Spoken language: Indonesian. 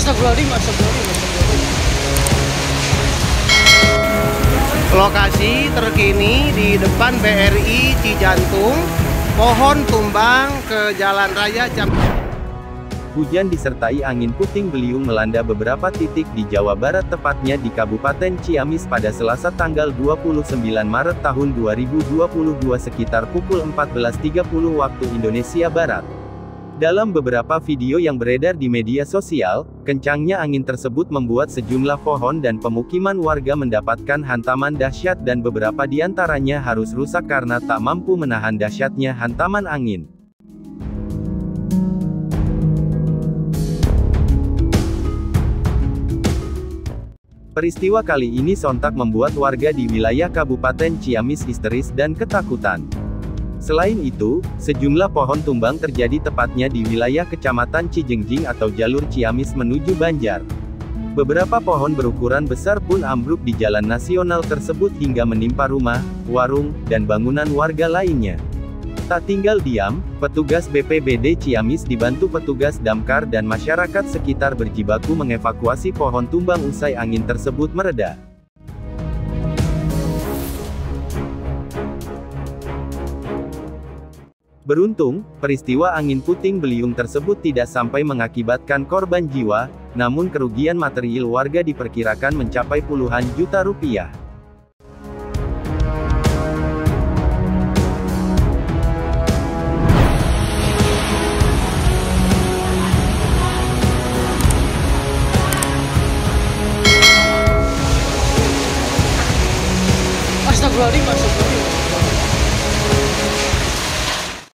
Astagfirullahaladzim, astagfirullahaladzim. Lokasi terkini di depan BRI Cijantung, pohon tumbang ke jalan raya Jam. Hujan disertai angin puting beliung melanda beberapa titik di Jawa Barat tepatnya di Kabupaten Ciamis pada Selasa tanggal 29 Maret tahun 2022 sekitar pukul 14.30 waktu Indonesia Barat. Dalam beberapa video yang beredar di media sosial, kencangnya angin tersebut membuat sejumlah pohon dan pemukiman warga mendapatkan hantaman dahsyat dan beberapa di antaranya harus rusak karena tak mampu menahan dahsyatnya hantaman angin. Peristiwa kali ini sontak membuat warga di wilayah Kabupaten Ciamis histeris dan ketakutan. Selain itu, sejumlah pohon tumbang terjadi tepatnya di wilayah Kecamatan Cijengjing atau jalur Ciamis menuju Banjar. Beberapa pohon berukuran besar pun ambruk di jalan nasional tersebut hingga menimpa rumah, warung, dan bangunan warga lainnya. Tak tinggal diam, petugas BPBD Ciamis dibantu petugas damkar dan masyarakat sekitar berjibaku mengevakuasi pohon tumbang usai angin tersebut mereda. Beruntung, peristiwa angin puting beliung tersebut tidak sampai mengakibatkan korban jiwa, namun kerugian material warga diperkirakan mencapai puluhan juta rupiah. Astagfirullahaladzim, astagfirullahaladzim.